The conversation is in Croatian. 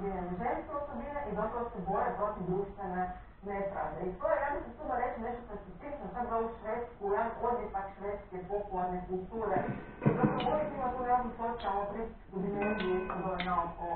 suzbijanje ženske osobine i zapravo se bore protiv društvene nepravde. I to je, ja bih se reći nešto što specifično, čak za ovu švedsku, jedan odjetak švedske popularne kulture. Zapravo uvijek ima tu nekakvu socijalnu pristupu dimenziju, što zove naoko.